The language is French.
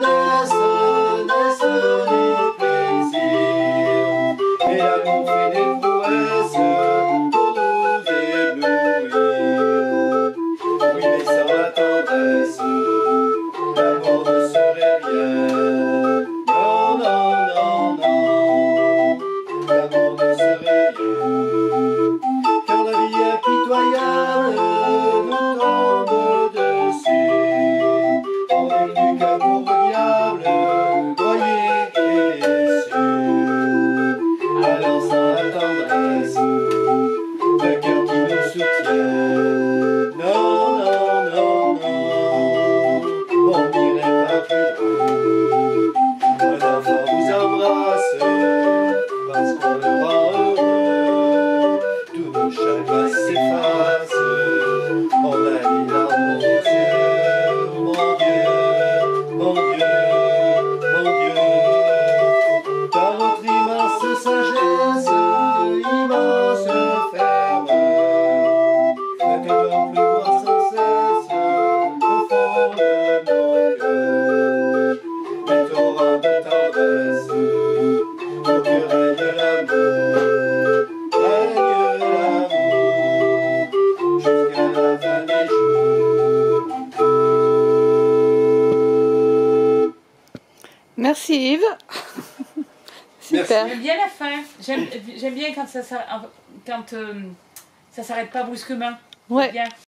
naissent, naissent les plaisirs. Et l'amour fait des le rend heureux. Tous nos chagrins s'effacent. On a mis larmes aux yeux. Mon Dieu, mon Dieu, mon Dieu. Par notre immense sagesse, immense ferveur, faites-nous pleuvoir sans cesse au fond de nos cœurs. Les torrents de tendresse, Merci Yves. Super. J'aime bien la fin. J'aime j'aime bien quand ça s'arrête, quand, euh, ça s'arrête pas brusquement. Ouais. Bien.